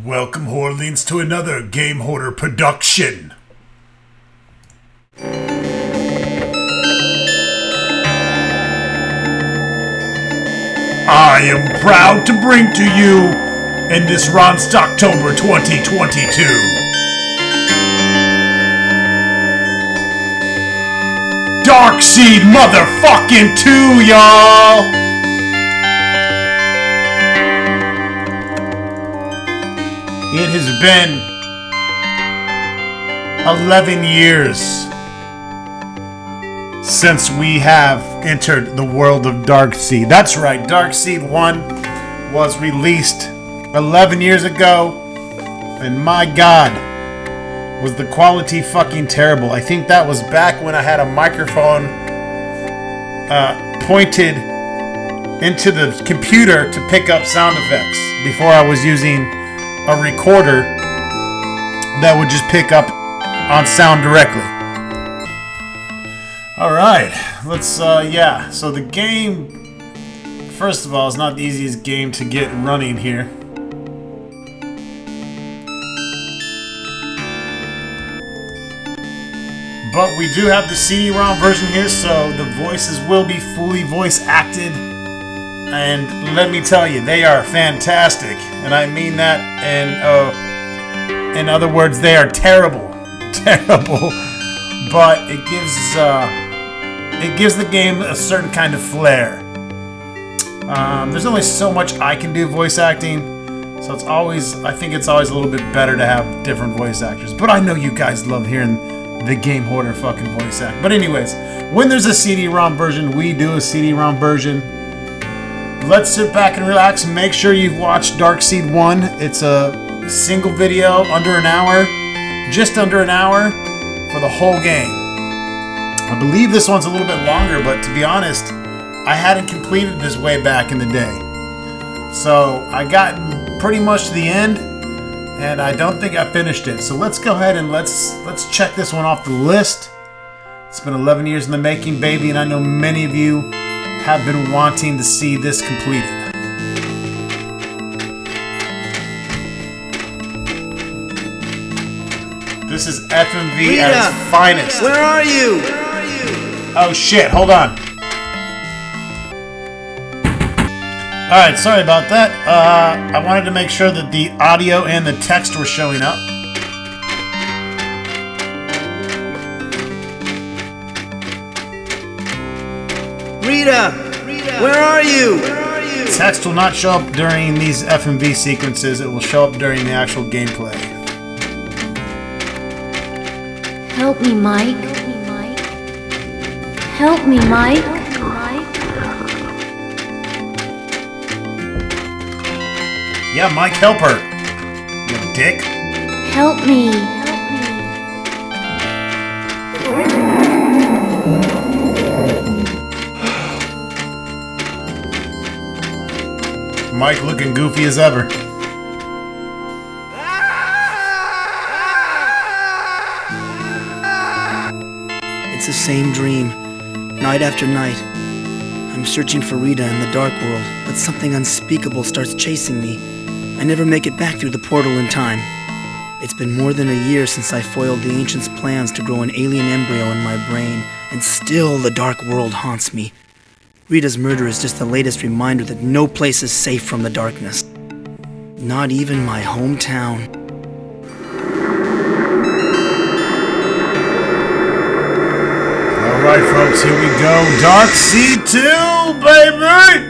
Welcome, Horlings, to another Game Hoarder production. I am proud to bring to you in this Ronstocktober 2022. Darkseed motherfucking 2, y'all! It has been 11 years since we have entered the world of Darkseed. That's right, Darkseed 1 was released 11 years ago, and my god, was the quality fucking terrible. I think that was back when I had a microphone uh, pointed into the computer to pick up sound effects before I was using a recorder that would just pick up on sound directly. Alright, let's, uh, yeah. So the game, first of all, is not the easiest game to get running here. But we do have the CD-ROM version here, so the voices will be fully voice acted. And let me tell you, they are fantastic. And I mean that in, uh, in other words, they are terrible. Terrible. But it gives, uh, it gives the game a certain kind of flair. Um, there's only so much I can do voice acting, so it's always, I think it's always a little bit better to have different voice actors. But I know you guys love hearing the Game Hoarder fucking voice act. But anyways, when there's a CD-ROM version, we do a CD-ROM version. Let's sit back and relax. And make sure you've watched Dark Seed 1. It's a single video, under an hour, just under an hour for the whole game. I believe this one's a little bit longer, but to be honest, I hadn't completed this way back in the day. So I got pretty much to the end, and I don't think I finished it. So let's go ahead and let's let's check this one off the list. It's been 11 years in the making, baby, and I know many of you have been wanting to see this completed. This is FMV Rita, at its finest. Where are you? Oh shit, hold on. Alright, sorry about that. Uh, I wanted to make sure that the audio and the text were showing up. Rita, where are you? Text will not show up during these FMV sequences, it will show up during the actual gameplay. Help me, Mike. Help me, Mike. Yeah, Mike, help her. You dick. Help me. Mike looking goofy as ever. It's the same dream, night after night. I'm searching for Rita in the dark world, but something unspeakable starts chasing me. I never make it back through the portal in time. It's been more than a year since I foiled the Ancient's plans to grow an alien embryo in my brain, and still the dark world haunts me. Rita's murder is just the latest reminder that no place is safe from the darkness. Not even my hometown. Alright, folks, here we go. Dark Seed 2, baby!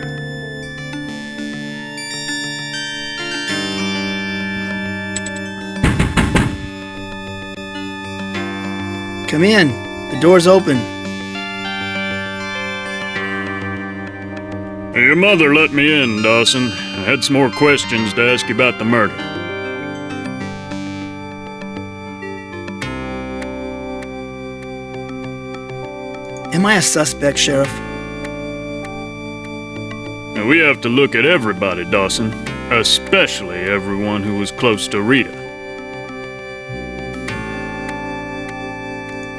Come in. The door's open. Your mother let me in, Dawson. I had some more questions to ask you about the murder. Am I a suspect, Sheriff? Now, we have to look at everybody, Dawson. Especially everyone who was close to Rita.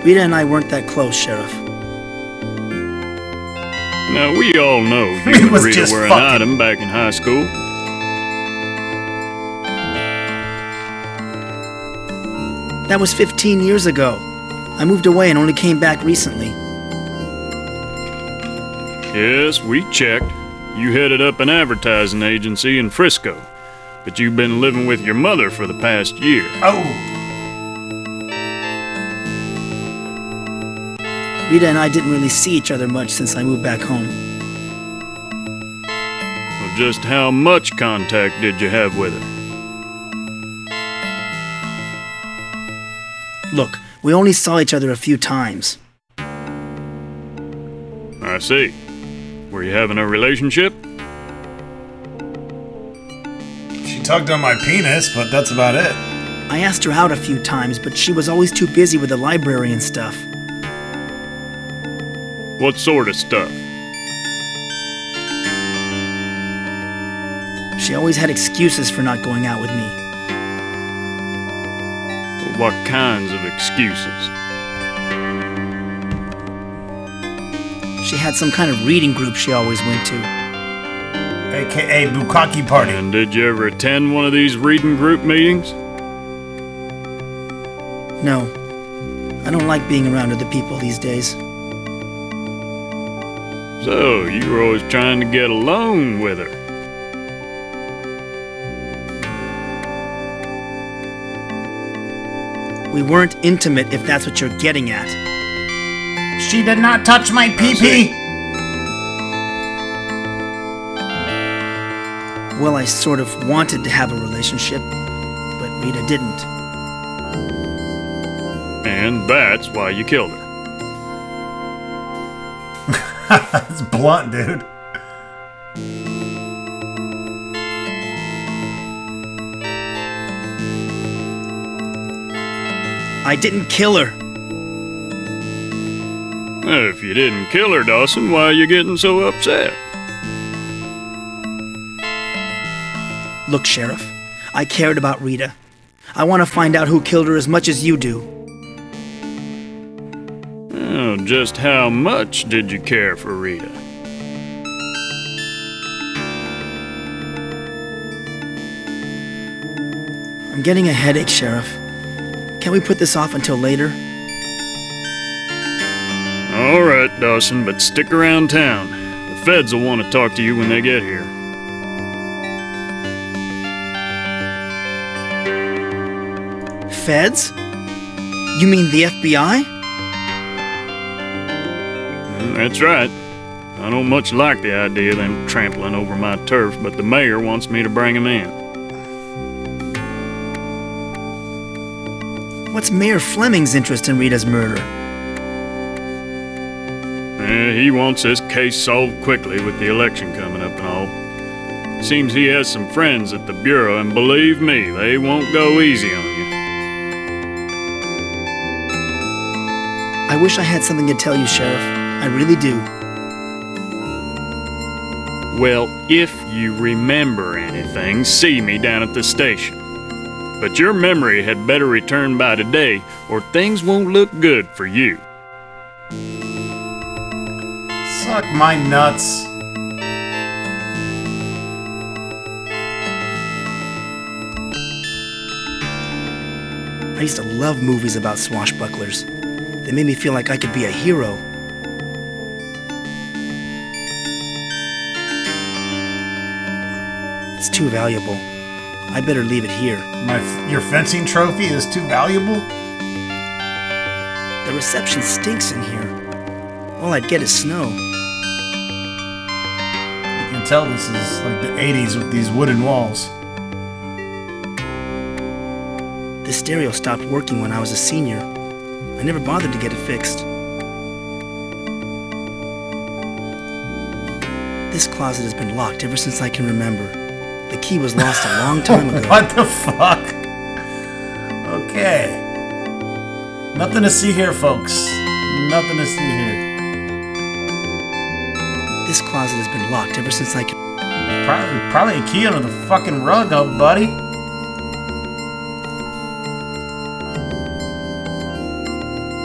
Rita and I weren't that close, Sheriff. Now, we all know you and Rita were an item back in high school. That was 15 years ago. I moved away and only came back recently. Yes, we checked. You headed up an advertising agency in Frisco, but you've been living with your mother for the past year. Oh! Rita and I didn't really see each other much since I moved back home. Well, just how much contact did you have with her? Look, we only saw each other a few times. I see. Were you having a relationship? she tugged on my penis, but that's about it. I asked her out a few times, but she was always too busy with the library and stuff. What sort of stuff? She always had excuses for not going out with me. What kinds of excuses? She had some kind of reading group she always went to. AKA Bukkake Party. And did you ever attend one of these reading group meetings? No, I don't like being around other people these days. So, you were always trying to get alone with her. We weren't intimate if that's what you're getting at. She did not touch my pee pee! Well, I sort of wanted to have a relationship, but Rita didn't. And that's why you killed her. It's blunt, dude. I didn't kill her. If you didn't kill her, Dawson, why are you getting so upset? Look, Sheriff, I cared about Rita. I want to find out who killed her as much as you do. Just how much did you care for Rita? I'm getting a headache, Sheriff. Can't we put this off until later? All right, Dawson, but stick around town. The feds will want to talk to you when they get here. Feds? You mean the FBI? That's right. I don't much like the idea of them trampling over my turf, but the mayor wants me to bring 'em in. What's Mayor Fleming's interest in Rita's murder? Eh, he wants this case solved quickly with the election coming up and all. Seems he has some friends at the Bureau, and believe me, they won't go easy on you. I wish I had something to tell you, Sheriff. I really do. Well, if you remember anything, see me down at the station. But your memory had better return by today, or things won't look good for you. Suck my nuts. I used to love movies about swashbucklers. They made me feel like I could be a hero. Too valuable. I better leave it here. My your fencing trophy is too valuable. The reception stinks in here. All I'd get is snow. You can tell this is like the 80s with these wooden walls. The stereo stopped working when I was a senior. I never bothered to get it fixed. This closet has been locked ever since I can remember. The key was lost a long time ago. what the fuck? Okay. Nothing to see here, folks. Nothing to see here. This closet has been locked ever since I can. Probably, probably a key under the fucking rug, huh, buddy?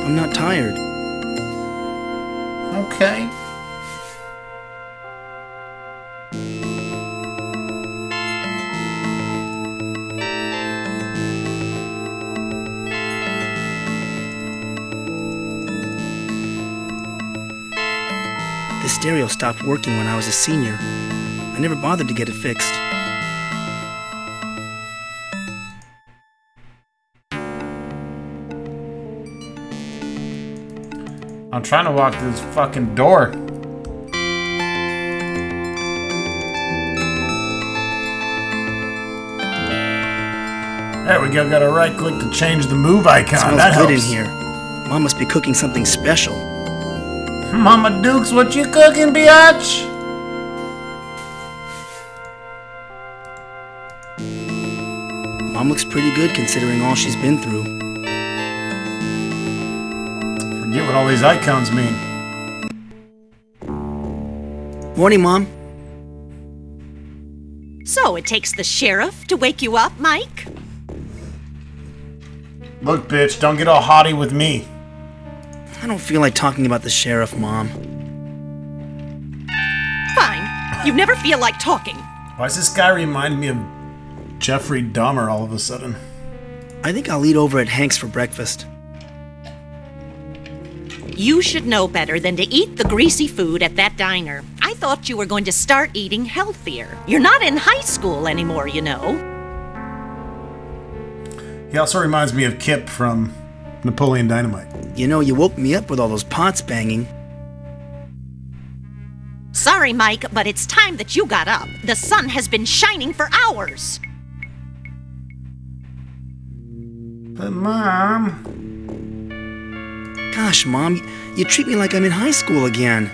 I'm not tired. Okay. Stereo stopped working when I was a senior. I never bothered to get it fixed. I'm trying to walk through this fucking door. There we go. Got a right click to change the move icon. It smells that good helps. in here. Mom must be cooking something special. Mama Dukes, what you cooking, biatch? Mom looks pretty good considering all she's been through. Forget what all these icons mean. Morning, Mom. So it takes the sheriff to wake you up, Mike? Look, bitch, don't get all haughty with me. I don't feel like talking about the sheriff, Mom. Fine. You never feel like talking. Why does this guy remind me of Jeffrey Dahmer all of a sudden? I think I'll eat over at Hank's for breakfast. You should know better than to eat the greasy food at that diner. I thought you were going to start eating healthier. You're not in high school anymore, you know. He also reminds me of Kip from Napoleon Dynamite. You know, you woke me up with all those pots banging. Sorry, Mike, but it's time that you got up. The sun has been shining for hours. But, Mom. Gosh, Mom, you, you treat me like I'm in high school again.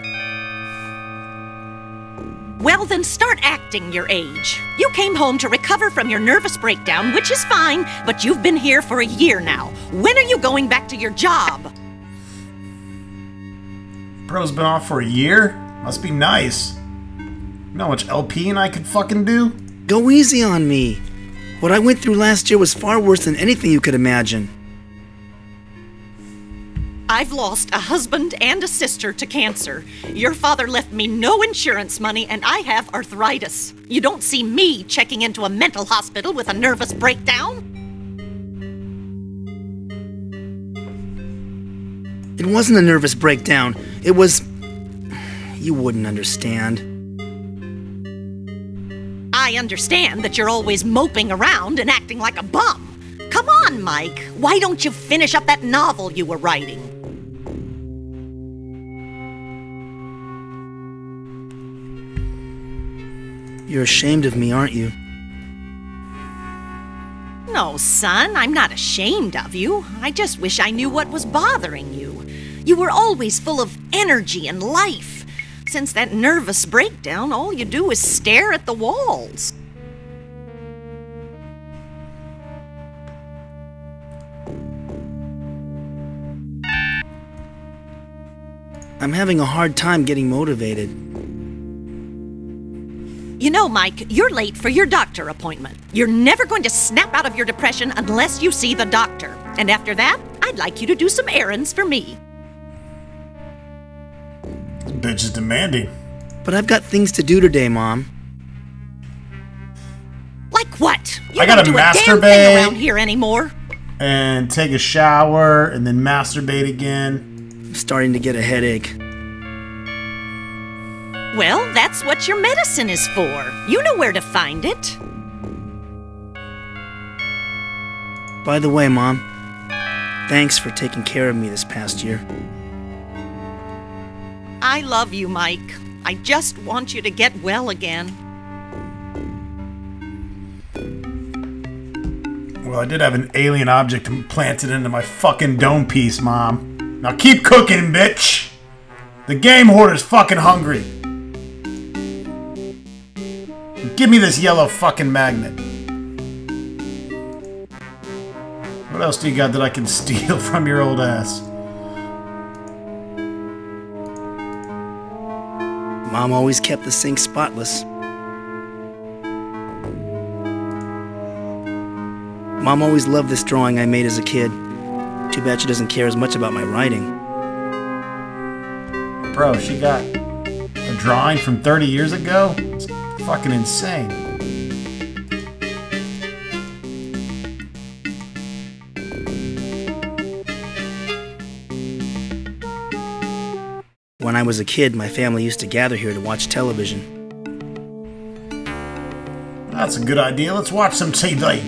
Well, then start acting your age. You came home to recover from your nervous breakdown, which is fine, but you've been here for a year now. When are you going back to your job? Bro's been off for a year? Must be nice. You know how much LP and I could fucking do? Go easy on me. What I went through last year was far worse than anything you could imagine. I've lost a husband and a sister to cancer. Your father left me no insurance money, and I have arthritis. You don't see me checking into a mental hospital with a nervous breakdown. It wasn't a nervous breakdown. It was. You wouldn't understand. I understand that you're always moping around and acting like a bum. Come on, Mike. Why don't you finish up that novel you were writing? You're ashamed of me, aren't you? No, son, I'm not ashamed of you. I just wish I knew what was bothering you. You were always full of energy and life. Since that nervous breakdown, all you do is stare at the walls. I'm having a hard time getting motivated. You know, Mike, you're late for your doctor appointment. You're never going to snap out of your depression unless you see the doctor. And after that, I'd like you to do some errands for me. This bitch is demanding. But I've got things to do today, Mom. Like what? You I gotta don't do a damn masturbate. thing around here anymore. And take a shower and then masturbate again. I'm starting to get a headache. Well, that's what your medicine is for. You know where to find it. By the way, Mom, thanks for taking care of me this past year. I love you, Mike. I just want you to get well again. Well, I did have an alien object implanted into my fucking dome piece, Mom. Now keep cooking, bitch! The game hoarder's fucking hungry. Give me this yellow fucking magnet. What else do you got that I can steal from your old ass? Mom always kept the sink spotless. Mom always loved this drawing I made as a kid. Too bad she doesn't care as much about my writing. Bro, she got a drawing from 30 years ago? It's fucking insane. When I was a kid, my family used to gather here to watch television. That's a good idea. Let's watch some TV.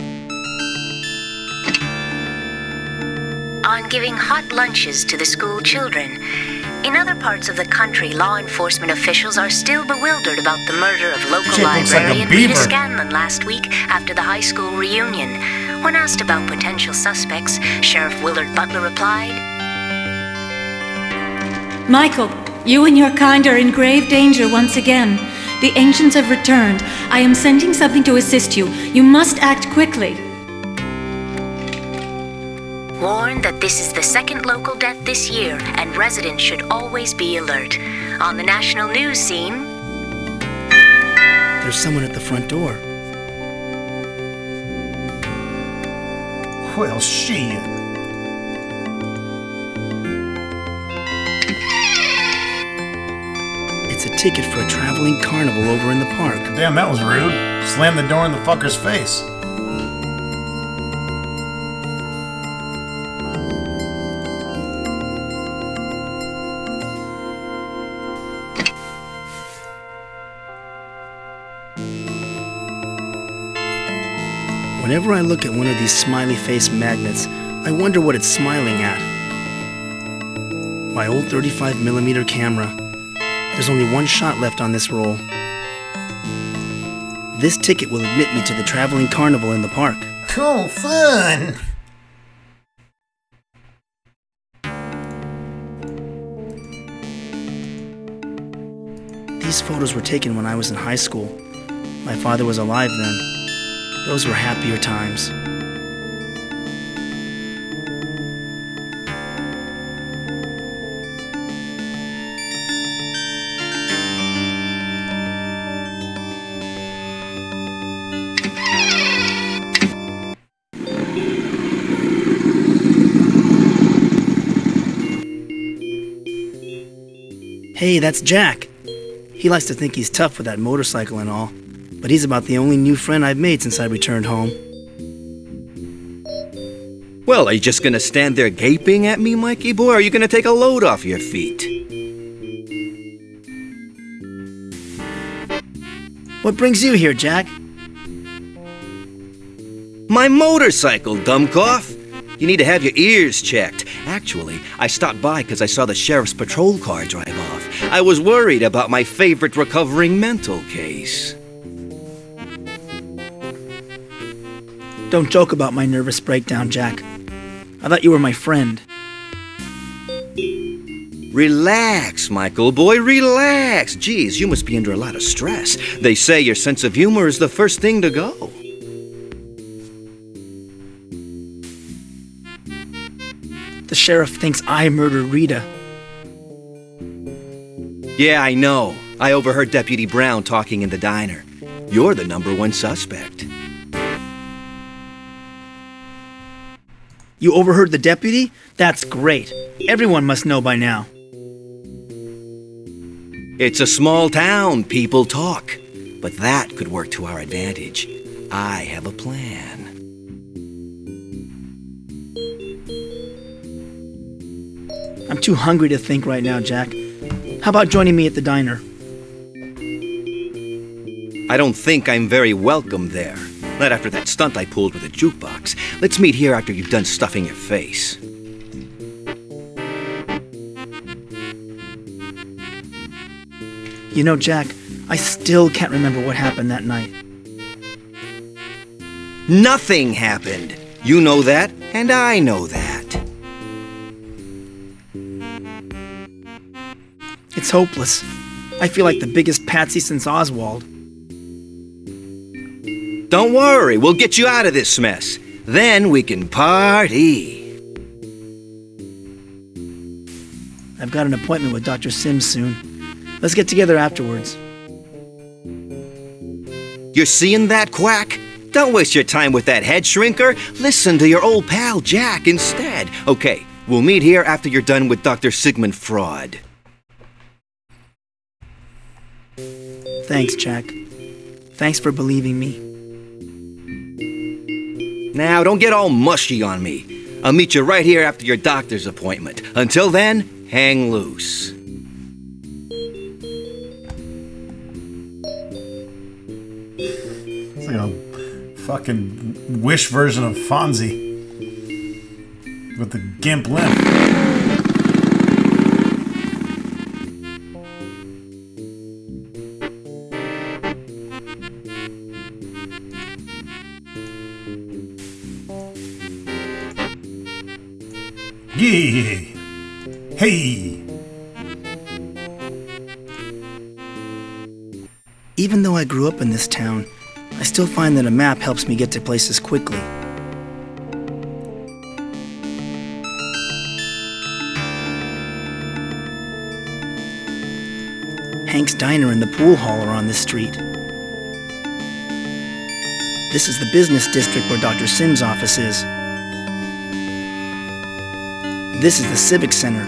On giving hot lunches to the school children. In other parts of the country, law enforcement officials are still bewildered about the murder of local Chick looks like a librarian Rita beaver. Scanlon last week after the high school reunion. When asked about potential suspects, Sheriff Willard Butler replied, Michael, you and your kind are in grave danger once again. The ancients have returned. I am sending something to assist you. You must act quickly. That this is the second local death this year and residents should always be alert. On the national news scene, There's someone at the front door. Well, shit. It's a ticket for a traveling carnival over in the park. Damn, that was rude. Slam the door in the fucker's face. Whenever I look at one of these smiley face magnets, I wonder what it's smiling at. My old 35mm camera. There's only one shot left on this roll. This ticket will admit me to the traveling carnival in the park. Cool, fun. These photos were taken when I was in high school. My father was alive then. Those were happier times. Hey, that's Jack. He likes to think he's tough with that motorcycle and all, but he's about the only new friend I've made since I returned home. Well, are you just gonna stand there gaping at me, Mikey boy? Or are you gonna take a load off your feet? What brings you here, Jack? My motorcycle, dumbcoff! You need to have your ears checked. Actually, I stopped by because I saw the sheriff's patrol car drive off. I was worried about my favorite recovering mental case. Don't joke about my nervous breakdown, Jack. I thought you were my friend. Relax, Michael boy, relax. Geez, you must be under a lot of stress. They say your sense of humor is the first thing to go. The sheriff thinks I murdered Rita. Yeah, I know. I overheard Deputy Brown talking in the diner. You're the number one suspect. You overheard the deputy? That's great. Everyone must know by now. It's a small town, people talk. But that could work to our advantage. I have a plan. I'm too hungry to think right now, Jack. How about joining me at the diner? I don't think I'm very welcome there. Not after that stunt I pulled with a jukebox. Let's meet here after you've done stuffing your face. You know, Jack, I still can't remember what happened that night. Nothing happened. You know that, and I know that. It's hopeless. I feel like the biggest patsy since Oswald. Don't worry, we'll get you out of this mess. Then we can party. I've got an appointment with Dr. Sims soon. Let's get together afterwards. You're seeing that quack? Don't waste your time with that head shrinker. Listen to your old pal Jack instead. Okay, we'll meet here after you're done with Dr. Sigmund Fraud. Thanks, Jack. Thanks for believing me. Now, don't get all mushy on me. I'll meet you right here after your doctor's appointment. Until then, hang loose. It's like a fucking wish version of Fonzie with the gimp limp. Yee! Hey! Even though I grew up in this town, I still find that a map helps me get to places quickly. Hank's Diner and the pool hall are on this street. This is the business district where Dr. Sim's office is. This is the Civic Center.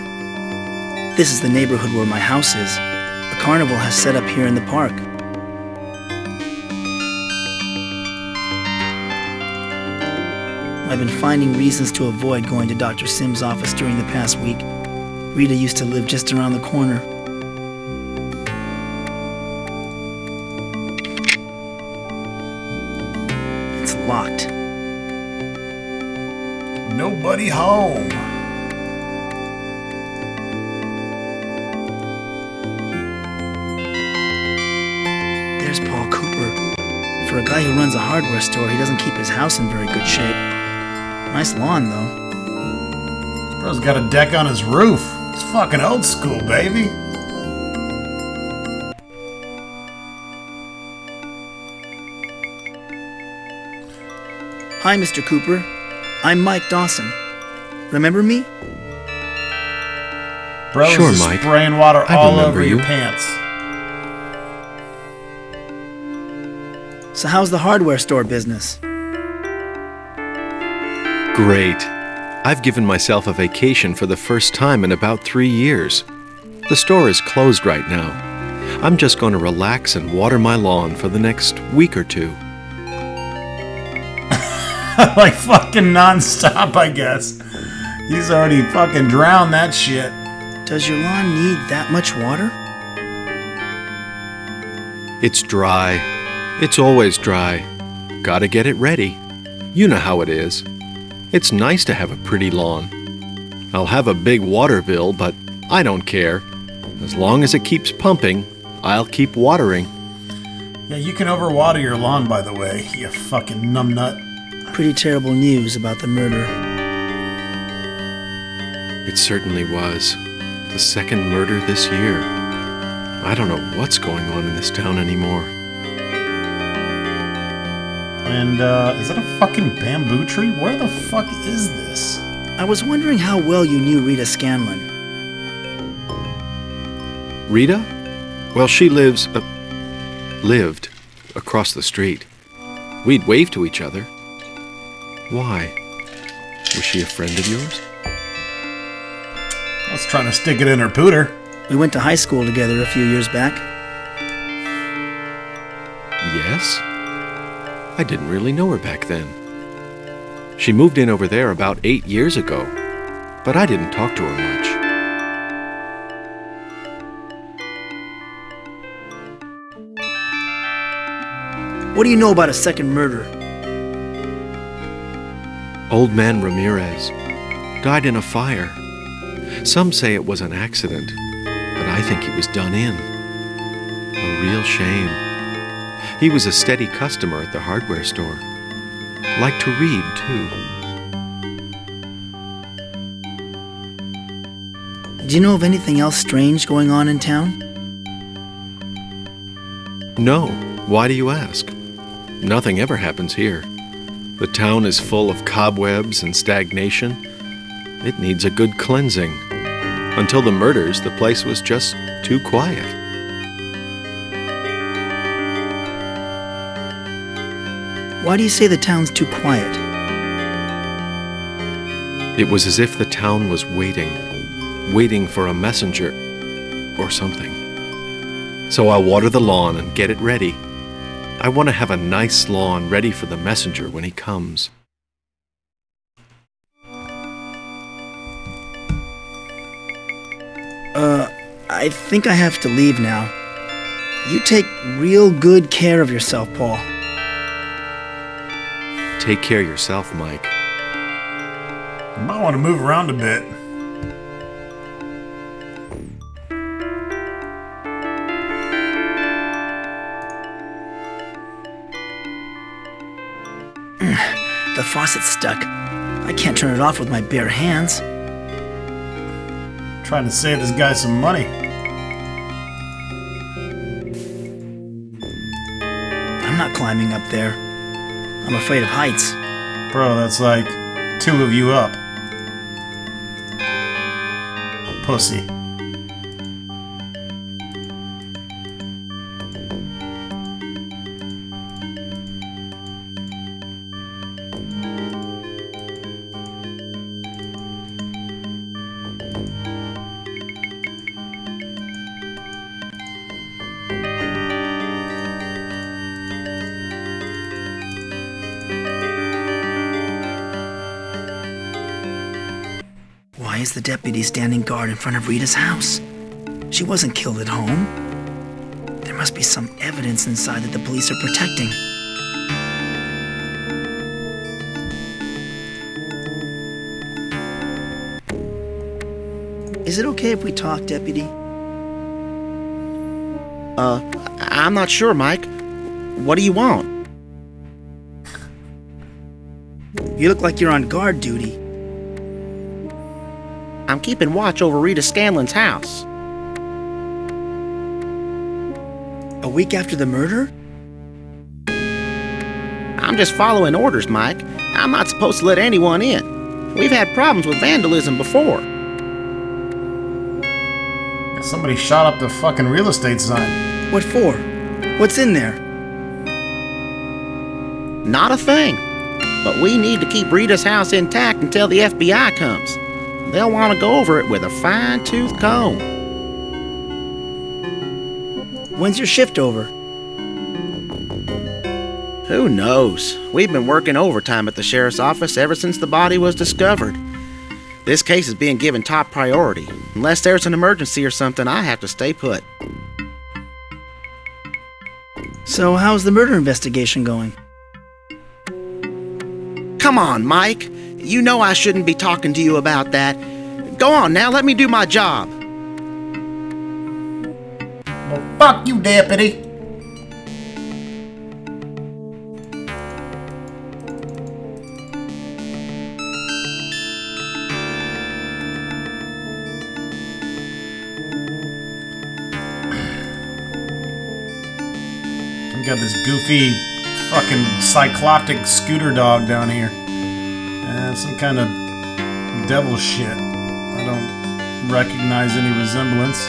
This is the neighborhood where my house is. A carnival has set up here in the park. I've been finding reasons to avoid going to Dr. Sim's office during the past week. Rita used to live just around the corner. It's locked. Nobody home. Guy who runs a hardware store, he doesn't keep his house in very good shape. Nice lawn, though. Bro's got a deck on his roof. It's fucking old school, baby. Hi, Mr. Cooper. I'm Mike Dawson. Remember me? Bro's Sure, Mike. spraying water I all remember over your you. pants. So, how's the hardware store business? Great. I've given myself a vacation for the first time in about three years. The store is closed right now. I'm just going to relax and water my lawn for the next week or two. like fucking nonstop, I guess. He's already fucking drowned that shit. Does your lawn need that much water? It's dry. It's always dry. Gotta get it ready. You know how it is. It's nice to have a pretty lawn. I'll have a big water bill, but I don't care. As long as it keeps pumping, I'll keep watering. Yeah, you can overwater your lawn, by the way, you fucking numbnut. Pretty terrible news about the murder. It certainly was. The second murder this year. I don't know what's going on in this town anymore. And, uh, is that a fucking bamboo tree? Where the fuck is this? I was wondering how well you knew Rita Scanlon. Rita? Well, she lives. Uh, lived across the street. We'd wave to each other. Why? Was she a friend of yours? I was trying to stick it in her pooter. We went to high school together a few years back. Yes? I didn't really know her back then. She moved in over there about eight years ago, but I didn't talk to her much. What do you know about a second murder? Old man Ramirez died in a fire. Some say it was an accident, but I think he was done in. A real shame. He was a steady customer at the hardware store. Liked to read, too. Do you know of anything else strange going on in town? No. Why do you ask? Nothing ever happens here. The town is full of cobwebs and stagnation. It needs a good cleansing. Until the murders, the place was just too quiet. Why do you say the town's too quiet? It was as if the town was waiting, waiting for a messenger or something. So I water the lawn and get it ready. I want to have a nice lawn ready for the messenger when he comes. Uh, I think I have to leave now. You take real good care of yourself, Paul. Take care of yourself, Mike. You might want to move around a bit. The faucet's stuck. I can't turn it off with my bare hands. Trying to save this guy some money. I'm not climbing up there. I'm afraid of heights. Bro, that's like two of you up. Pussy. Deputy standing guard in front of Rita's house? She wasn't killed at home. There must be some evidence inside that the police are protecting. Is it okay if we talk, deputy? Uh, I'm not sure, Mike. What do you want? You look like you're on guard duty. I'm keeping watch over Rita Scanlon's house. A week after the murder? I'm just following orders, Mike. I'm not supposed to let anyone in. We've had problems with vandalism before. Somebody shot up the fucking real estate sign. What for? What's in there? Not a thing. But we need to keep Rita's house intact until the FBI comes. They'll want to go over it with a fine tooth comb. When's your shift over? Who knows? We've been working overtime at the sheriff's office ever since the body was discovered. This case is being given top priority. Unless there's an emergency or something, I have to stay put. So, how's the murder investigation going? Come on, Mike. You know I shouldn't be talking to you about that. Go on now, let me do my job. Well, fuck you, deputy. We got this goofy fucking cycloptic scooter dog down here. Uh, some kind of devil shit. I don't recognize any resemblance.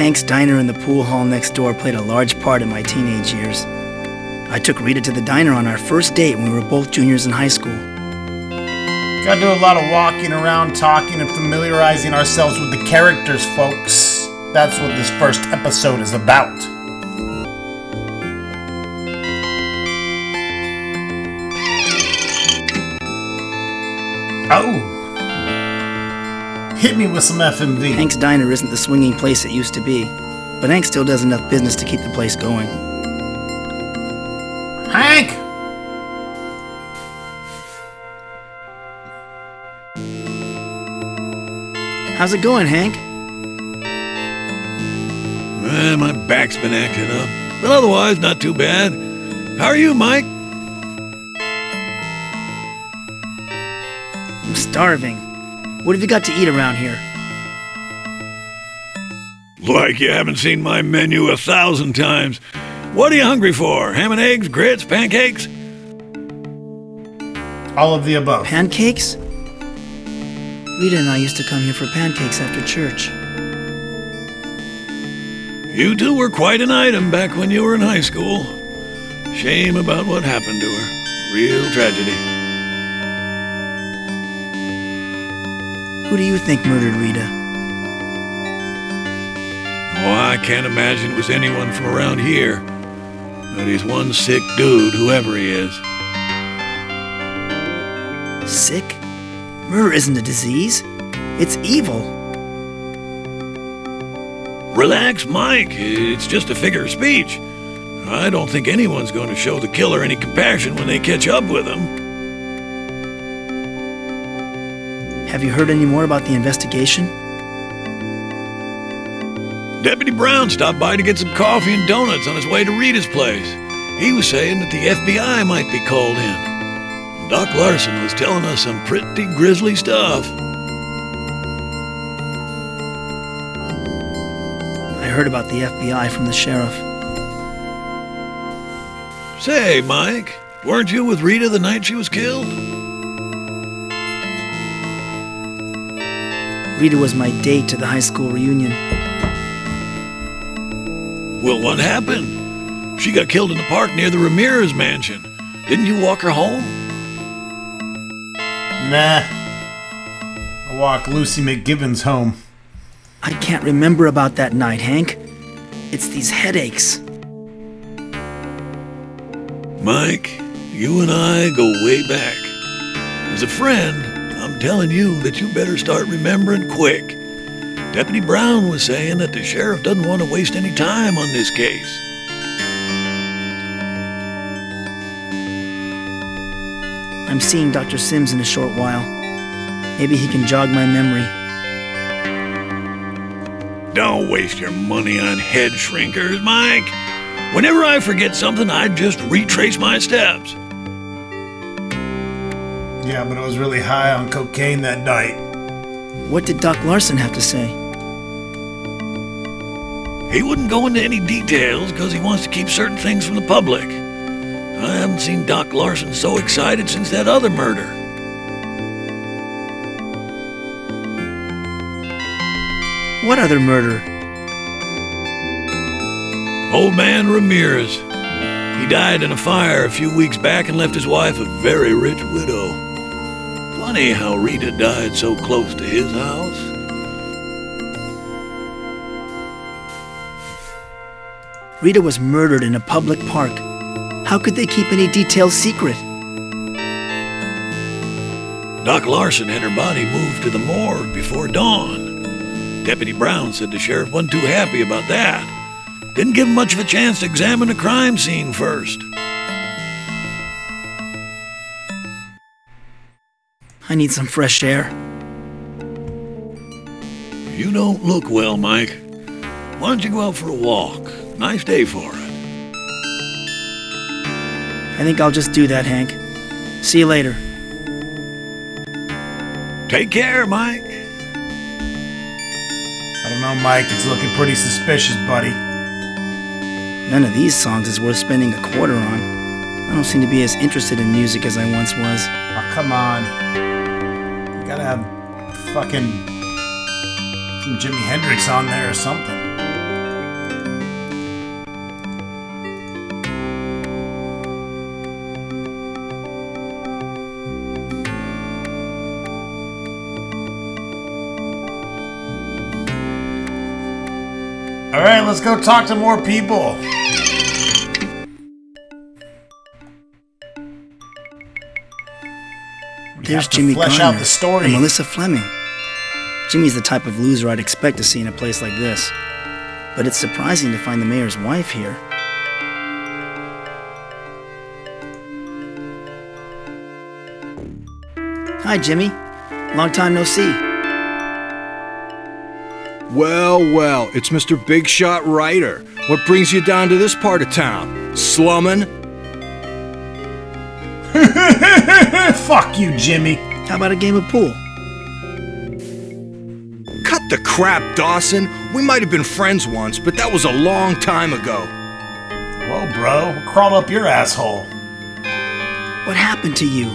Hank's diner in the pool hall next door played a large part in my teenage years. I took Rita to the diner on our first date when we were both juniors in high school. Gotta do a lot of walking around, talking, and familiarizing ourselves with the characters, folks. That's what this first episode is about. Oh! Hit me with some FMV. Hank's diner isn't the swinging place it used to be, but Hank still does enough business to keep the place going. Hank! How's it going, Hank? Eh, my back's been acting up, but otherwise not too bad. How are you, Mike? I'm starving. What have you got to eat around here? Like you haven't seen my menu a thousand times. What are you hungry for? Ham and eggs, grits, pancakes? All of the above. Pancakes? Rita and I used to come here for pancakes after church. You two were quite an item back when you were in high school. Shame about what happened to her. Real tragedy. Who do you think murdered Rita? Oh, I can't imagine it was anyone from around here. But he's one sick dude, whoever he is. Sick? Murder isn't a disease. It's evil. Relax, Mike. It's just a figure of speech. I don't think anyone's going to show the killer any compassion when they catch up with him. Have you heard any more about the investigation? Deputy Brown stopped by to get some coffee and donuts on his way to Rita's place. He was saying that the FBI might be called in. Doc Larson was telling us some pretty grisly stuff. I heard about the FBI from the sheriff. Say, Mike, weren't you with Rita the night she was killed? Rita was my date to the high school reunion. Well, what happened? She got killed in the park near the Ramirez mansion. Didn't you walk her home? Nah. I walk Lucy McGivens home. I can't remember about that night, Hank. It's these headaches. Mike, you and I go way back. As a friend, I'm telling you that you better start remembering quick. Deputy Brown was saying that the sheriff doesn't want to waste any time on this case. I'm seeing Dr. Sims in a short while. Maybe he can jog my memory. Don't waste your money on head shrinkers, Mike. Whenever I forget something, I just retrace my steps. Yeah, but I was really high on cocaine that night. What did Doc Larson have to say? He wouldn't go into any details because he wants to keep certain things from the public. I haven't seen Doc Larson so excited since that other murder. What other murder? Old man Ramirez. He died in a fire a few weeks back and left his wife a very rich widow. Funny how Rita died so close to his house. Rita was murdered in a public park. How could they keep any details secret? Doc Larson had her body moved to the morgue before dawn. Deputy Brown said the sheriff wasn't too happy about that. Didn't give him much of a chance to examine the crime scene first. I need some fresh air. You don't look well, Mike. Why don't you go out for a walk? Nice day for it. I think I'll just do that, Hank. See you later. Take care, Mike. I don't know, Mike. It's looking pretty suspicious, buddy. None of these songs is worth spending a quarter on. I don't seem to be as interested in music as I once was. Oh, come on. Gotta have fucking some Jimi Hendrix on there or something. All right, let's go talk to more people. We There's have to Jimmy flesh Garner out the story. and Melissa Fleming. Jimmy's the type of loser I'd expect to see in a place like this. But it's surprising to find the mayor's wife here. Hi, Jimmy. Long time no see. Well, well, it's Mr. Big Shot Ryder. What brings you down to this part of town? Slumming? Fuck you, Jimmy. How about a game of pool? Cut the crap, Dawson. We might have been friends once, but that was a long time ago. Whoa, bro. Crawl up your asshole? What happened to you?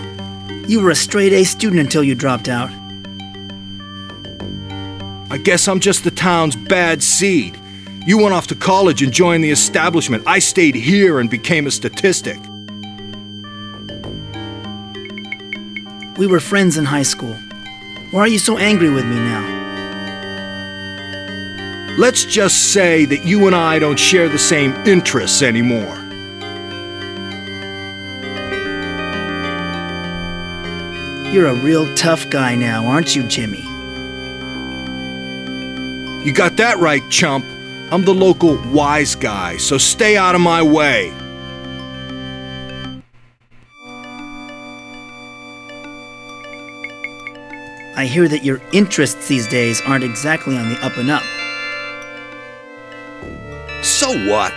You were a straight A student until you dropped out. I guess I'm just the town's bad seed. You went off to college and joined the establishment. I stayed here and became a statistic. We were friends in high school. Why are you so angry with me now? Let's just say that you and I don't share the same interests anymore. You're a real tough guy now, aren't you, Jimmy? You got that right, chump. I'm the local wise guy, so stay out of my way. I hear that your interests these days aren't exactly on the up and up. So what?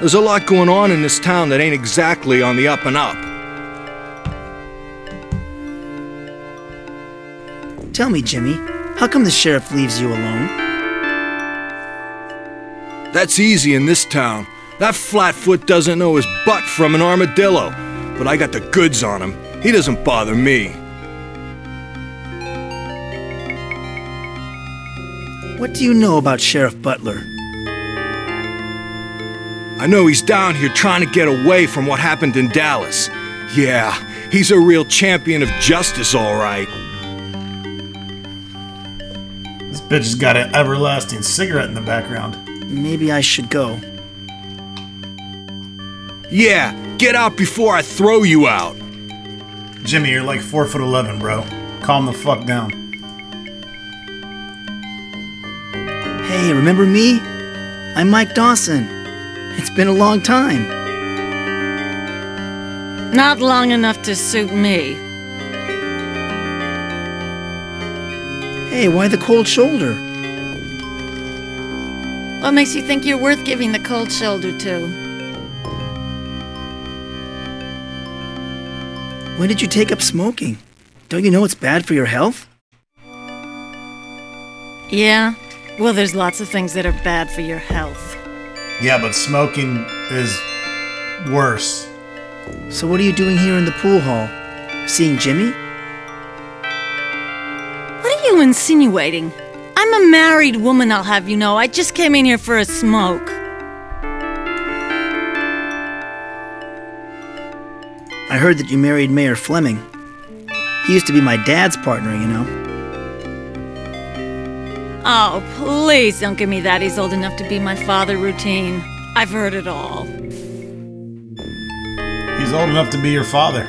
There's a lot going on in this town that ain't exactly on the up and up. Tell me, Jimmy, how come the sheriff leaves you alone? That's easy in this town. That flatfoot doesn't know his butt from an armadillo. But I got the goods on him. He doesn't bother me. What do you know about Sheriff Butler? I know he's down here trying to get away from what happened in Dallas. Yeah, he's a real champion of justice, all right. This bitch has got an everlasting cigarette in the background. Maybe I should go. Yeah, get out before I throw you out. Jimmy, you're like four foot eleven, bro. Calm the fuck down. Hey, remember me? I'm Mike Dawson. It's been a long time. Not long enough to suit me. Hey, why the cold shoulder? What makes you think you're worth giving the cold shoulder to? When did you take up smoking? Don't you know it's bad for your health? Yeah? Well, there's lots of things that are bad for your health. Yeah, but smoking is worse. So what are you doing here in the pool hall? Seeing Jimmy? What are you insinuating? I'm a married woman, I'll have you know. I just came in here for a smoke. I heard that you married Mayor Fleming. He used to be my dad's partner, you know. Oh, please don't give me that he's old enough to be my father routine. I've heard it all. He's old enough to be your father.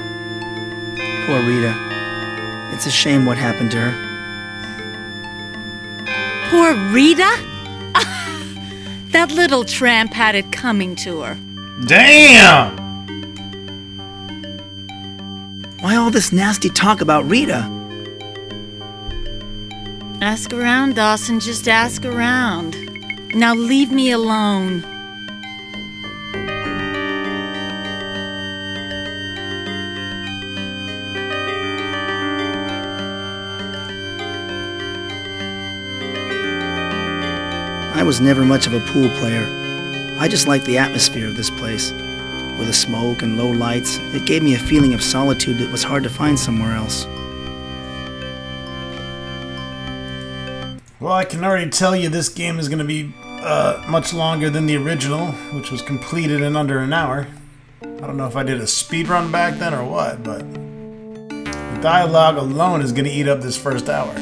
Poor Rita. It's a shame what happened to her. Poor Rita? that little tramp had it coming to her. Damn! Why all this nasty talk about Rita? Ask around, Dawson. Just ask around. Now leave me alone. I was never much of a pool player. I just liked the atmosphere of this place. With the smoke and low lights, it gave me a feeling of solitude that was hard to find somewhere else. Well, I can already tell you this game is going to be uh, much longer than the original, which was completed in under an hour. I don't know if I did a speed run back then or what, but the dialogue alone is going to eat up this first hour.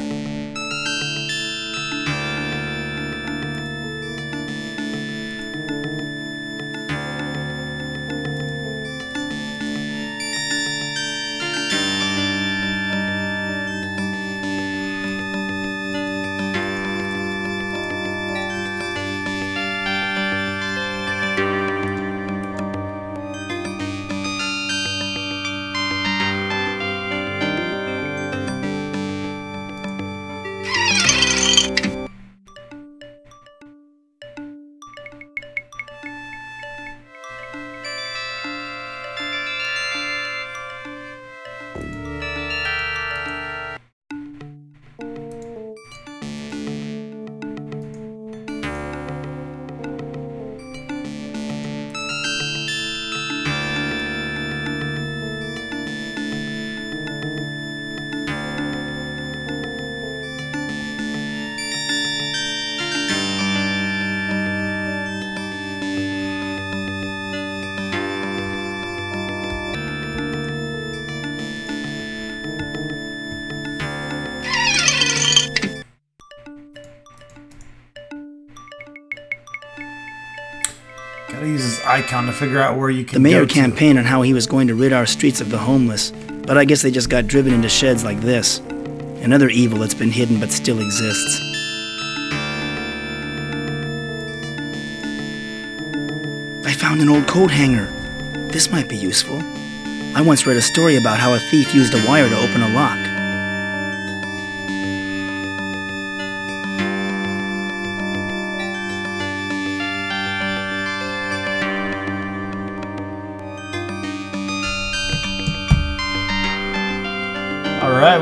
Icon to figure out where you can The mayor campaigned on how he was going to rid our streets of the homeless, but I guess they just got driven into sheds like this. Another evil that's been hidden but still exists. I found an old coat hanger. This might be useful. I once read a story about how a thief used a wire to open a lock.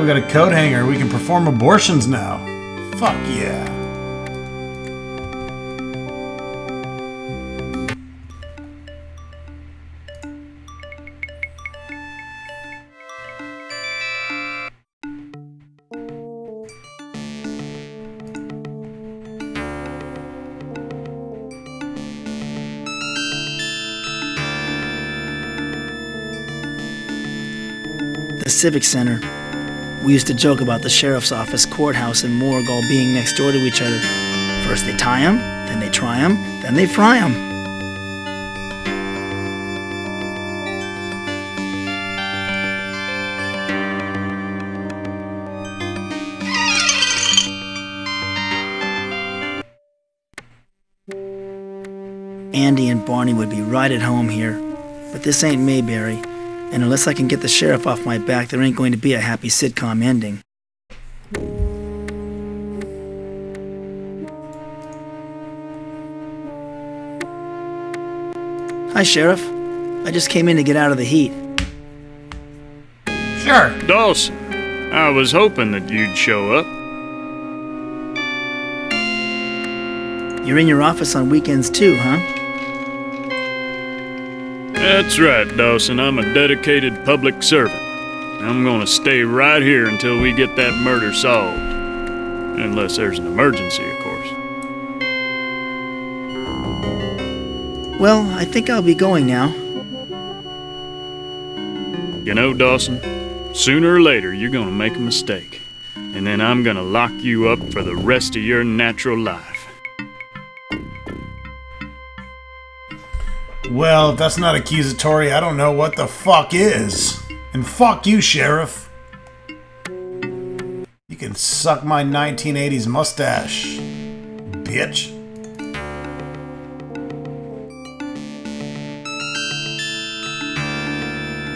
We got a coat hanger. We can perform abortions now. Fuck yeah. The Civic Center. We used to joke about the sheriff's office, courthouse, and morgue all being next door to each other. First they tie tie 'em, then they try try 'em, then they fry fry 'em. Andy and Barney would be right at home here. But this ain't Mayberry, and unless I can get the sheriff off my back, there ain't going to be a happy sitcom ending. Hi, Sheriff. I just came in to get out of the heat. Sure. Dawson, I was hoping that you'd show up. You're in your office on weekends too, huh? That's right, Dawson. I'm a dedicated public servant. I'm gonna stay right here until we get that murder solved. Unless there's an emergency, of course. Well, I think I'll be going now. You know, Dawson, sooner or later you're gonna make a mistake. And then I'm gonna lock you up for the rest of your natural life. Well, if that's not accusatory, I don't know what the fuck is. And fuck you, Sheriff. You can suck my 1980s mustache, bitch.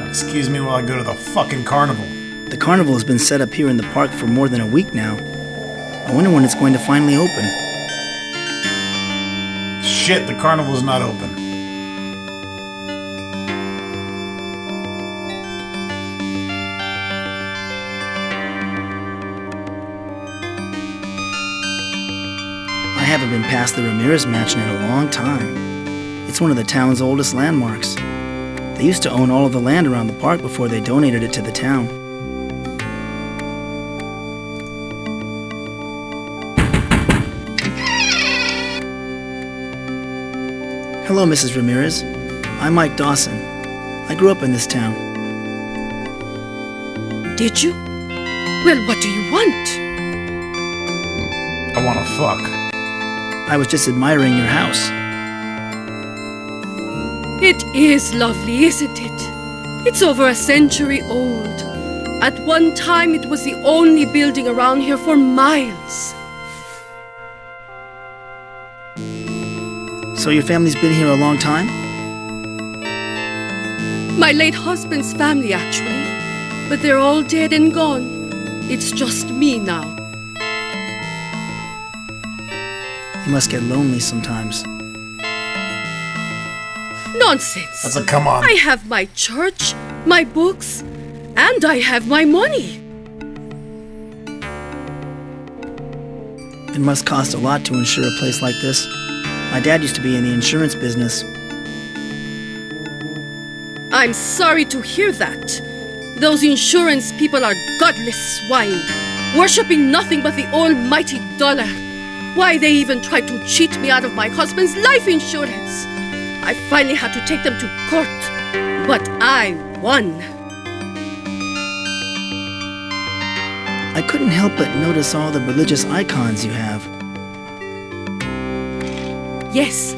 Excuse me while I go to the fucking carnival. The carnival has been set up here in the park for more than a week now. I wonder when it's going to finally open. Shit, the carnival's not open. Haven't been past the Ramirez Mansion in a long time. It's one of the town's oldest landmarks. They used to own all of the land around the park before they donated it to the town. Hello, Mrs. Ramirez. I'm Mike Dawson. I grew up in this town. Did you? Well, what do you want? I wanna fuck. I was just admiring your house. It is lovely, isn't it? It's over a century old. At one time, it was the only building around here for miles. So your family's been here a long time? My late husband's family, actually. But they're all dead and gone. It's just me now. Must get lonely sometimes. Nonsense. That's a come on. I have my church, my books, and I have my money. It must cost a lot to insure a place like this. My dad used to be in the insurance business. I'm sorry to hear that. Those insurance people are godless swine, worshipping nothing but the almighty dollar. Why they even tried to cheat me out of my husband's life insurance. I finally had to take them to court, but I won. I couldn't help but notice all the religious icons you have. Yes,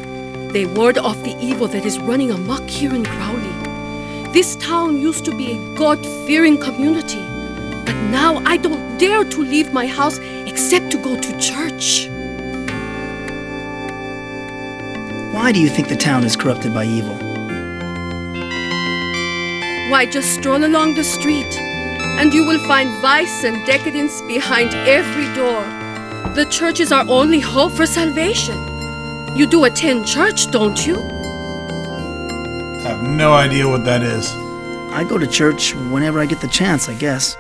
They ward off the evil that is running amok here in Crowley. This town used to be a God fearing community, but now I don't dare to leave my house except to go to church. Why do you think the town is corrupted by evil? Why, just stroll along the street, and you will find vice and decadence behind every door. The church is our only hope for salvation. You do attend church, don't you? I have no idea what that is. I go to church whenever I get the chance, I guess.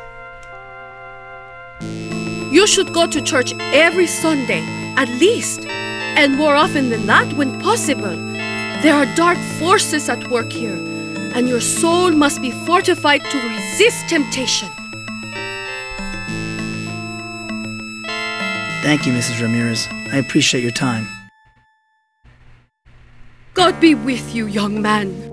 You should go to church every Sunday, at least, and more often than that when possible. There are dark forces at work here, and your soul must be fortified to resist temptation. Thank you, Mrs. Ramirez. I appreciate your time. God be with you, young man.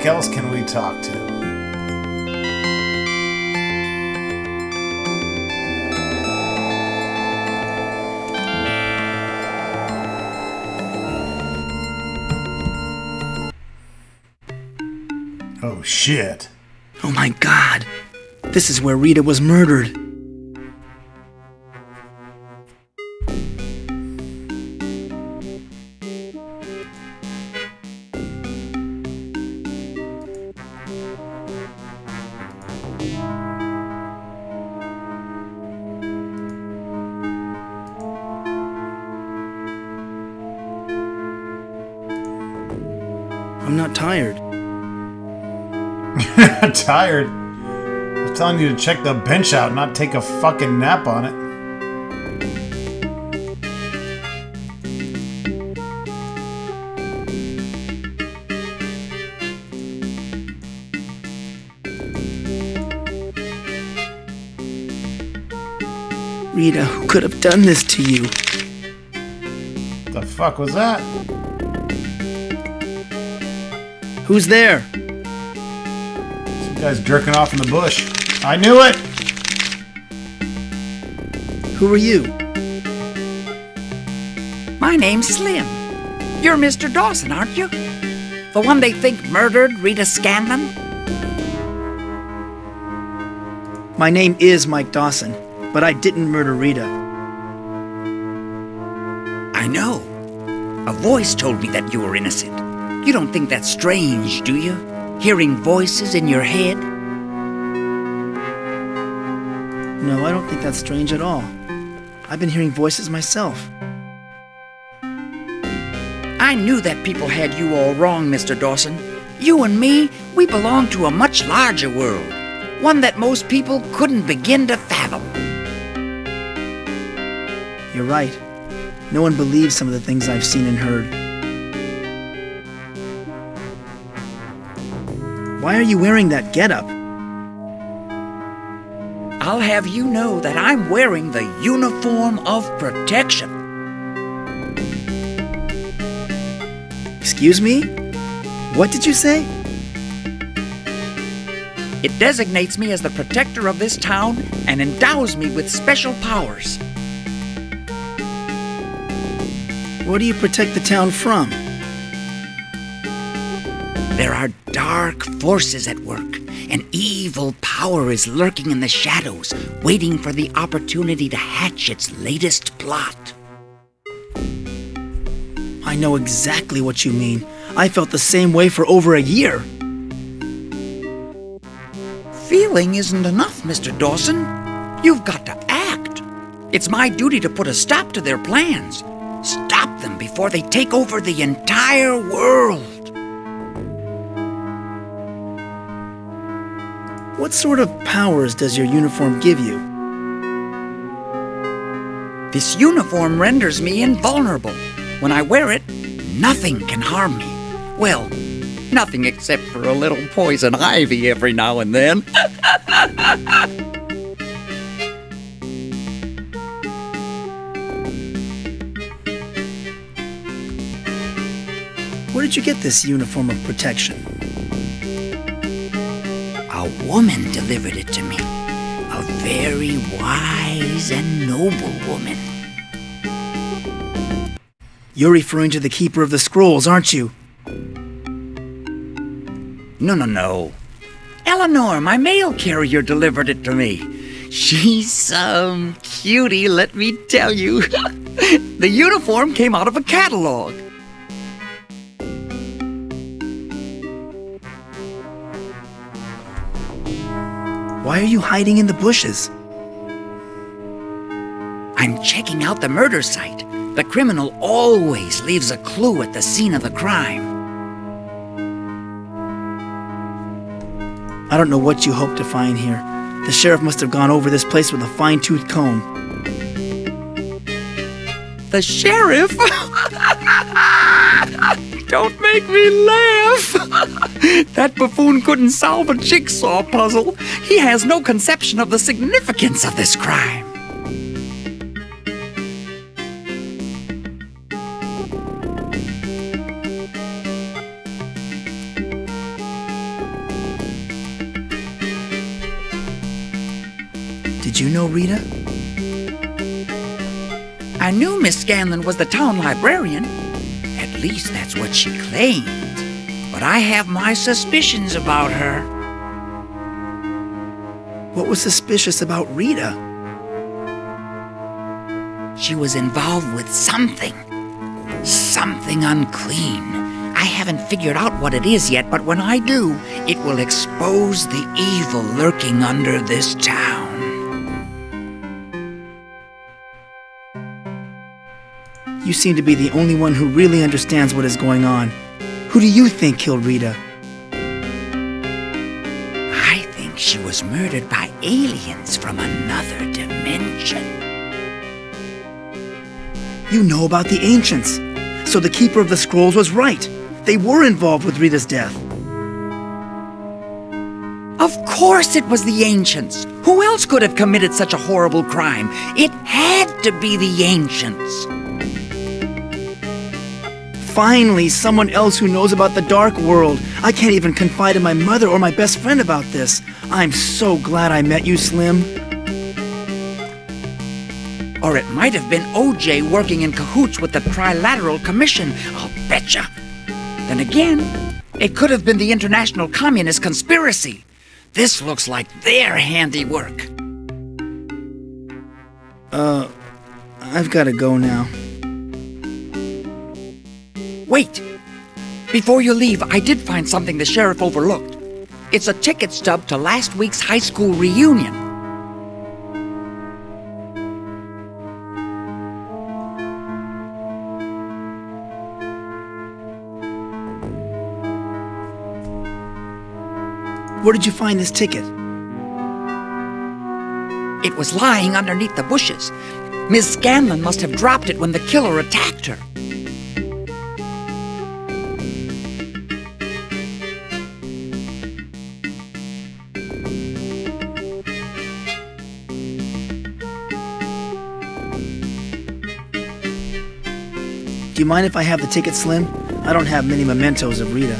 Fuck else can we talk to? Oh shit. Oh my god. This is where Rita was murdered. Tired. I was telling you to check the bench out, not take a fucking nap on it. Rita, who could have done this to you? The fuck was that? Who's there? Some guy's jerking off in the bush. I knew it! Who are you? My name's Slim. You're Mr. Dawson, aren't you? The one they think murdered Rita Scanlon? My name is Mike Dawson, but I didn't murder Rita. I know. A voice told me that you were innocent. You don't think that's strange, do you? Hearing voices in your head? No, I don't think that's strange at all. I've been hearing voices myself. I knew that people had you all wrong, Mr. Dawson. You and me, we belong to a much larger world. One that most people couldn't begin to fathom. You're right. No one believes some of the things I've seen and heard. Why are you wearing that getup? I'll have you know that I'm wearing the uniform of protection. Excuse me? What did you say? It designates me as the protector of this town and endows me with special powers. What do you protect the town from? There are dark forces at work. An evil power is lurking in the shadows, waiting for the opportunity to hatch its latest plot. I know exactly what you mean. I felt the same way for over a year. Feeling isn't enough, Mr. Dawson. You've got to act. It's my duty to put a stop to their plans. Stop them before they take over the entire world. What sort of powers does your uniform give you? This uniform renders me invulnerable. When I wear it, nothing can harm me. Well, nothing except for a little poison ivy every now and then. Where did you get this uniform of protection? A woman delivered it to me. A very wise and noble woman. You're referring to the Keeper of the Scrolls, aren't you? No, no, no. Eleanor, my mail carrier, delivered it to me. She's some cutie, let me tell you. the uniform came out of a catalog. Why are you hiding in the bushes? I'm checking out the murder site. The criminal always leaves a clue at the scene of the crime. I don't know what you hope to find here. The sheriff must have gone over this place with a fine-tooth comb. The sheriff? Don't make me laugh! that buffoon couldn't solve a jigsaw puzzle. He has no conception of the significance of this crime. Did you know Rita? I knew Miss Scanlon was the town librarian. At least that's what she claimed. But I have my suspicions about her. What was suspicious about Rita? She was involved with something. Something unclean. I haven't figured out what it is yet, but when I do, it will expose the evil lurking under this town. You seem to be the only one who really understands what is going on. Who do you think killed Rita? She was murdered by aliens from another dimension. You know about the ancients. So the Keeper of the Scrolls was right. They were involved with Rita's death. Of course it was the ancients. Who else could have committed such a horrible crime? It had to be the ancients. Finally, someone else who knows about the dark world. I can't even confide in my mother or my best friend about this. I'm so glad I met you, Slim. Or it might have been OJ working in cahoots with the Trilateral Commission. I'll betcha. Then again, it could have been the International Communist Conspiracy. This looks like their handiwork. Uh, I've got to go now. Wait! Before you leave, I did find something the sheriff overlooked. It's a ticket stub to last week's high school reunion. Where did you find this ticket? It was lying underneath the bushes. Miss Scanlon must have dropped it when the killer attacked her. Do you mind if I have the ticket, Slim? I don't have many mementos of Rita.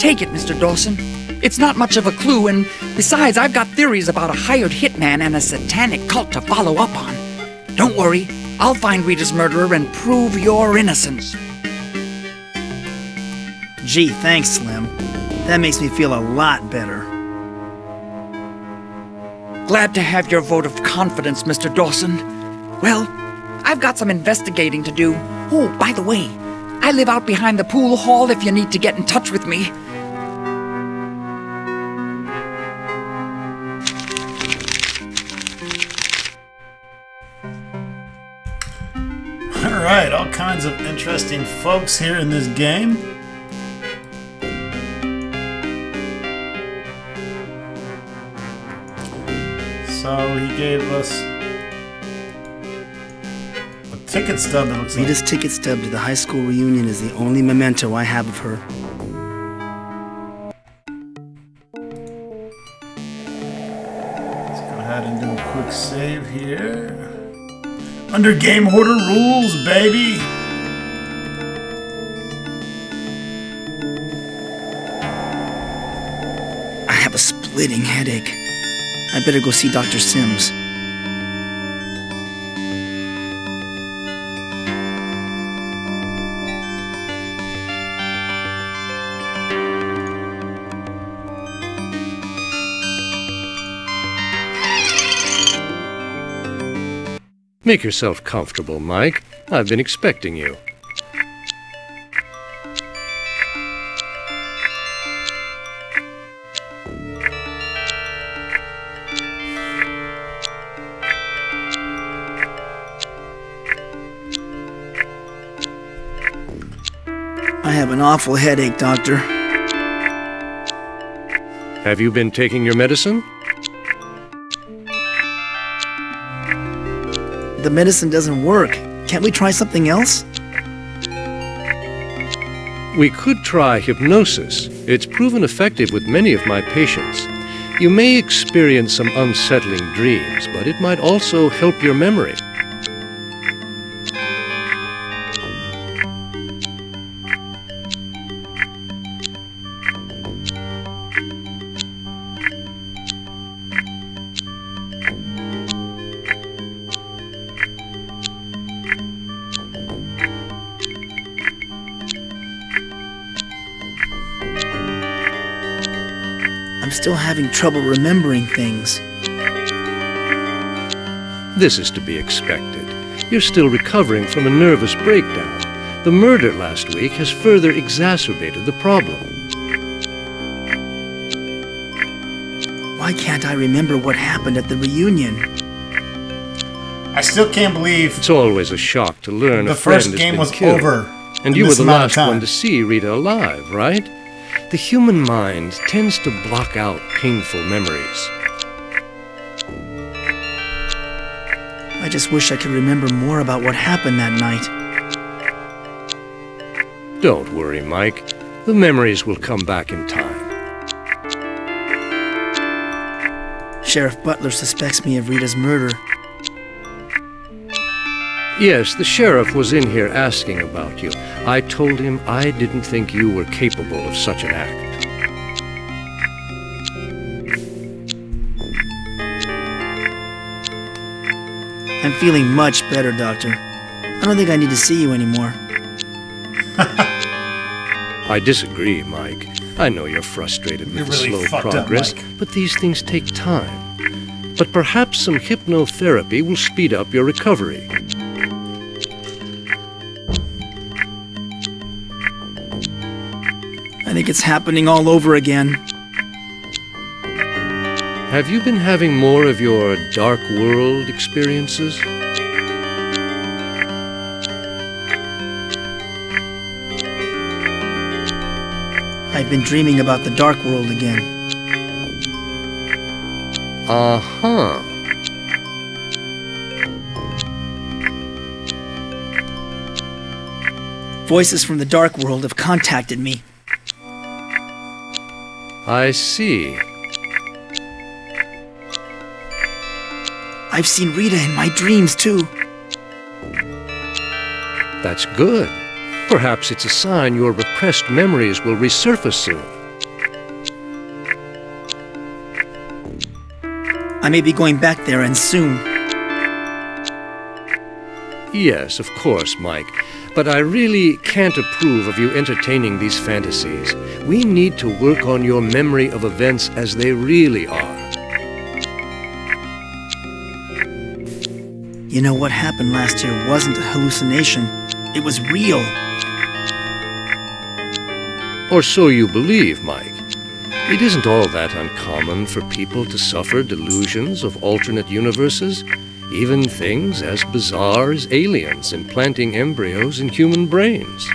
Take it, Mr. Dawson. It's not much of a clue, and besides, I've got theories about a hired hitman and a satanic cult to follow up on. Don't worry, I'll find Rita's murderer and prove your innocence. Gee, thanks, Slim. That makes me feel a lot better. Glad to have your vote of confidence, Mr. Dawson. Well, I've got some investigating to do. Oh, by the way, I live out behind the pool hall if you need to get in touch with me. Alright, all kinds of interesting folks here in this game. So he gave us ticket stub, looks like. Rita's ticket stub to the high school reunion is the only memento I have of her. Let's go ahead and do a quick save here. Under game hoarder rules, baby! I have a splitting headache. I better go see Dr. Sims. Make yourself comfortable, Mike. I've been expecting you. I have an awful headache, Doctor. Have you been taking your medicine? The medicine doesn't work. Can't we try something else? We could try hypnosis. It's proven effective with many of my patients. You may experience some unsettling dreams, but it might also help your memory. Having trouble remembering things. This is to be expected. You're still recovering from a nervous breakdown. The murder last week has further exacerbated the problem. Why can't I remember what happened at the reunion? I still can't believe It's always a shock to learn The a friend first has game been was killed. over And you were the last one to see Rita alive, right? The human mind tends to block out painful memories. I just wish I could remember more about what happened that night. Don't worry, Mike. The memories will come back in time. Sheriff Butler suspects me of Rita's murder. Yes, the sheriff was in here asking about you. I told him I didn't think you were capable of such an act. I'm feeling much better, Doctor. I don't think I need to see you anymore. I disagree, Mike. I know you're frustrated with You're the really slow fucked up, progress, but these things take time. But perhaps some hypnotherapy will speed up your recovery. I think it's happening all over again. Have you been having more of your dark world experiences? I've been dreaming about the dark world again. Uh huh. Voices from the dark world have contacted me. I see. I've seen Rita in my dreams, too. That's good. Perhaps it's a sign your repressed memories will resurface soon. I may be going back there and soon. Yes, of course, Mike. But I really can't approve of you entertaining these fantasies. We need to work on your memory of events as they really are. You know, what happened last year wasn't a hallucination. It was real. Or so you believe, Mike. It isn't all that uncommon for people to suffer delusions of alternate universes. Even things as bizarre as aliens implanting embryos in human brains.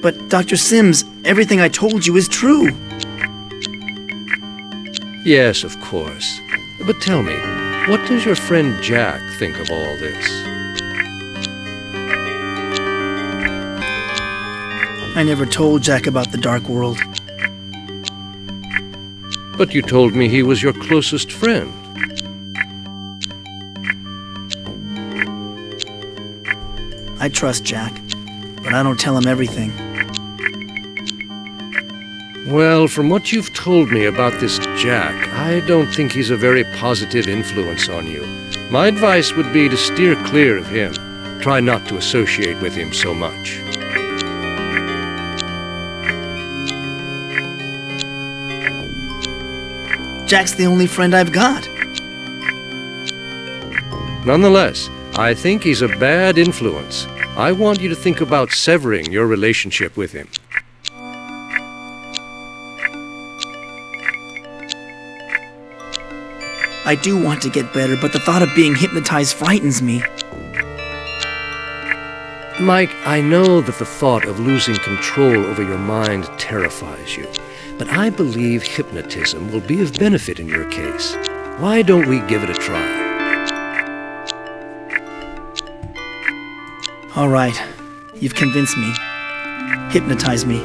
But, Dr. Sims, everything I told you is true. Yes, of course. But tell me, what does your friend Jack think of all this? I never told Jack about the Dark World. But you told me he was your closest friend. I trust Jack, but I don't tell him everything. Well, from what you've told me about this Jack, I don't think he's a very positive influence on you. My advice would be to steer clear of him. Try not to associate with him so much. Jack's the only friend I've got. Nonetheless, I think he's a bad influence. I want you to think about severing your relationship with him. I do want to get better, but the thought of being hypnotized frightens me. Mike, I know that the thought of losing control over your mind terrifies you, but I believe hypnotism will be of benefit in your case. Why don't we give it a try? All right, you've convinced me. Hypnotize me.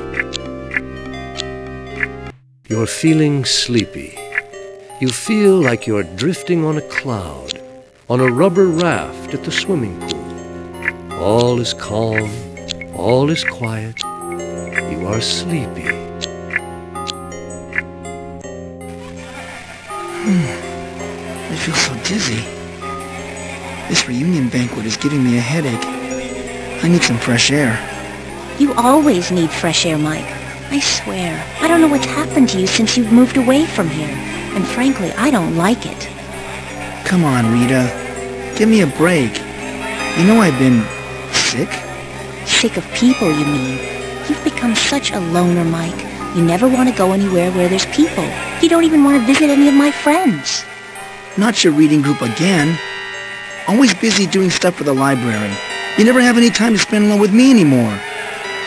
You're feeling sleepy. You feel like you're drifting on a cloud, on a rubber raft at the swimming pool. All is calm, all is quiet. You are sleepy. Hmm. I feel so dizzy. This reunion banquet is giving me a headache. I need some fresh air. You always need fresh air, Mike. I swear. I don't know what's happened to you since you've moved away from here. And frankly, I don't like it. Come on, Rita. Give me a break. You know I've been... sick? Sick of people, you mean? You've become such a loner, Mike. You never want to go anywhere where there's people. You don't even want to visit any of my friends. Not your reading group again. Always busy doing stuff for the library. You never have any time to spend alone with me anymore.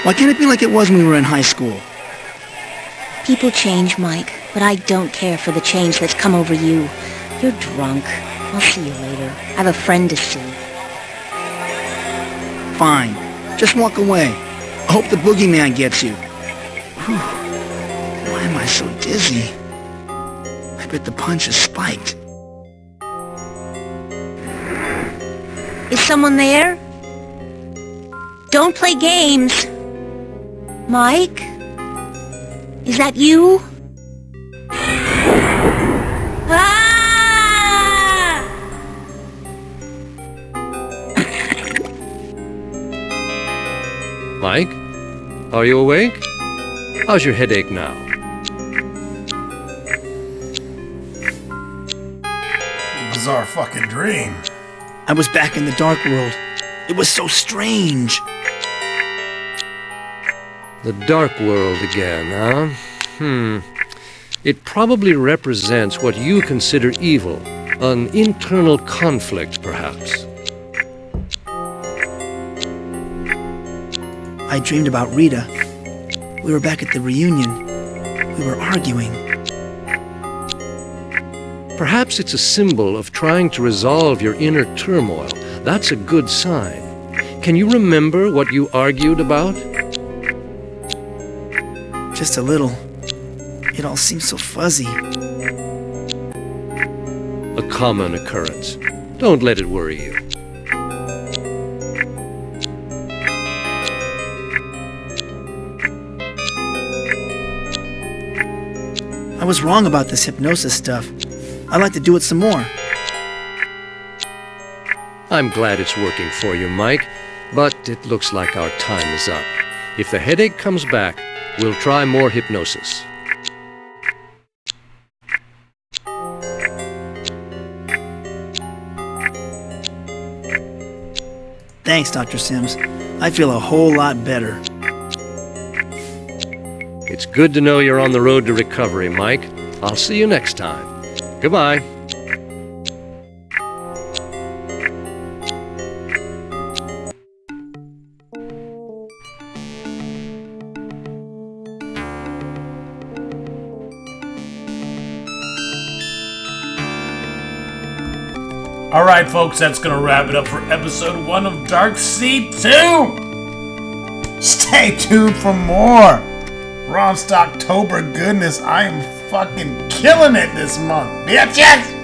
Why can't it be like it was when we were in high school? People change, Mike, but I don't care for the change that's come over you. You're drunk. I'll see you later. I have a friend to see. Fine. Just walk away. I hope the boogeyman gets you. Whew. Why am I so dizzy? I bet the punch is spiked. Is someone there? Don't play games. Mike? Is that you? Ah! Mike? Are you awake? How's your headache now? Bizarre fucking dream. I was back in the dark world. It was so strange. The dark world again, huh? Hmm. It probably represents what you consider evil, an internal conflict, perhaps. I dreamed about Rita. We were back at the reunion. We were arguing. Perhaps it's a symbol of trying to resolve your inner turmoil. That's a good sign. Can you remember what you argued about? Just a little. It all seems so fuzzy. A common occurrence. Don't let it worry you. I was wrong about this hypnosis stuff. I'd like to do it some more. I'm glad it's working for you, Mike, but it looks like our time is up. If the headache comes back, we'll try more hypnosis. Thanks, Dr. Sims. I feel a whole lot better. It's good to know you're on the road to recovery, Mike. I'll see you next time. Goodbye. Folks, that's gonna wrap it up for episode one of Dark Seed 2. Stay tuned for more. Ron Stocktober goodness, I am fucking killing it this month, bitches!